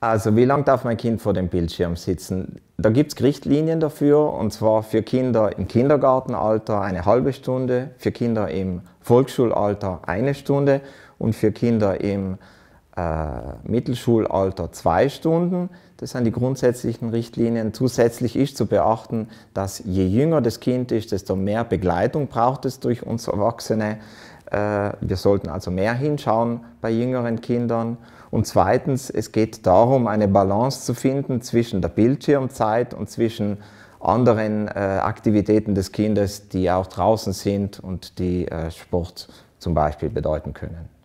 Also wie lange darf mein Kind vor dem Bildschirm sitzen? Da gibt es Richtlinien dafür, und zwar für Kinder im Kindergartenalter eine halbe Stunde, für Kinder im Volksschulalter eine Stunde und für Kinder im äh, Mittelschulalter zwei Stunden. Das sind die grundsätzlichen Richtlinien. Zusätzlich ist zu beachten, dass je jünger das Kind ist, desto mehr Begleitung braucht es durch uns Erwachsene. Äh, wir sollten also mehr hinschauen bei jüngeren Kindern. Und zweitens, es geht darum, eine Balance zu finden zwischen der Bildschirmzeit und zwischen anderen äh, Aktivitäten des Kindes, die auch draußen sind und die äh, Sport zum Beispiel bedeuten können.